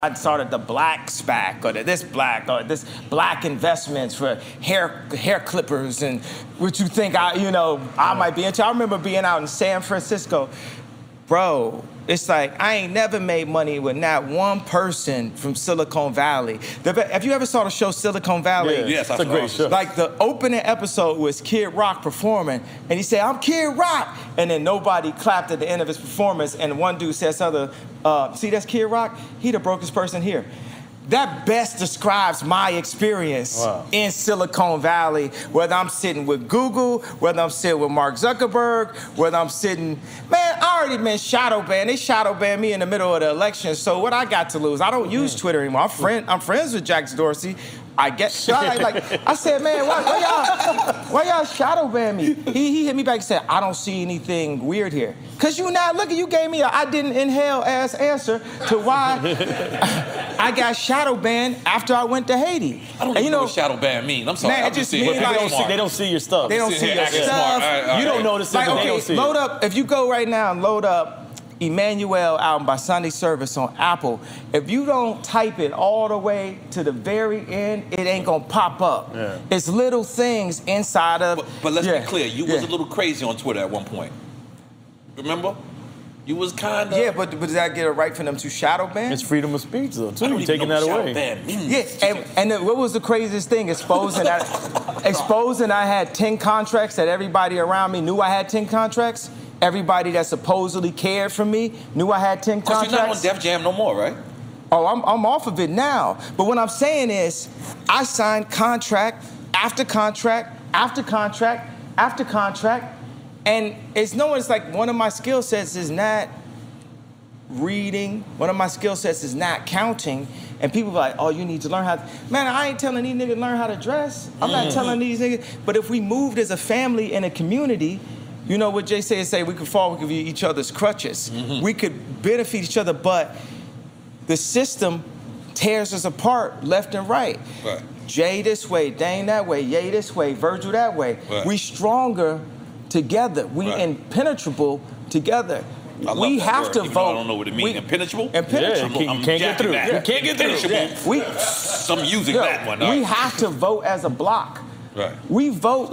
I started the black SPAC or this black or this black investments for hair hair clippers and what you think I you know I might be into. I remember being out in San Francisco, bro. It's like I ain't never made money with not one person from Silicon Valley. The, have you ever saw the show Silicon Valley? Yeah, yes, it's a great show. Like the opening episode was Kid Rock performing, and he said, "I'm Kid Rock," and then nobody clapped at the end of his performance, and one dude says, "Other, uh, see, that's Kid Rock. He the brokest person here." that best describes my experience wow. in Silicon Valley, whether I'm sitting with Google, whether I'm sitting with Mark Zuckerberg, whether I'm sitting, man, I already been shadow banned. They shadow banned me in the middle of the election. So what I got to lose? I don't use. Twitter anymore. I'm friend, I'm friends with Jack Dorsey. I get shot. like I said, man, why, why y'all why y'all shadow ban me? He, he hit me back and said, I don't see anything weird here. Cause you not looking, you gave me a I didn't inhale ass answer to why I got shadow banned after I went to Haiti. I don't and, you know, know what shadow ban means. I'm sorry. Man, it just means like, they, don't see, they don't see your stuff. They don't see your stuff. All right. You don't notice it, like, okay, they don't see Load it. up, if you go right now and load up Emmanuel album by Sunday Service on Apple, if you don't type it all the way to the very end, it ain't gonna pop up. Yeah. It's little things inside of. But, but let's yeah. be clear, you yeah. was a little crazy on Twitter at one point. Remember? You was kind of yeah, but, but does that get a right for them to shadow ban? It's freedom of speech though. Too. You're taking that away. Yeah, and, and the, what was the craziest thing? Exposing that, exposing I had ten contracts that everybody around me knew I had ten contracts. Everybody that supposedly cared for me knew I had 10 contracts. you're not on Def Jam no more, right? Oh, I'm, I'm off of it now. But what I'm saying is, I signed contract after contract after contract after contract. And it's no it's like one of my skill sets is not reading, one of my skill sets is not counting. And people are like, oh, you need to learn how to. Man, I ain't telling these niggas learn how to dress. I'm not mm-hmm. telling these niggas. But if we moved as a family in a community, you know what Jay said? Say we could fall, we could be each other's crutches. Mm-hmm. We could benefit each other, but the system tears us apart left and right. right. Jay this way, Dame that way, Yay this way, Virgil that way. Right. We stronger together. We right. impenetrable together. we have word, to vote. I don't know what it means. We, impenetrable. Impenetrable. Yeah, you can't, get through. That. You can't get through. Yeah. We. I'm using that one. We have to vote as a block. Right. We vote.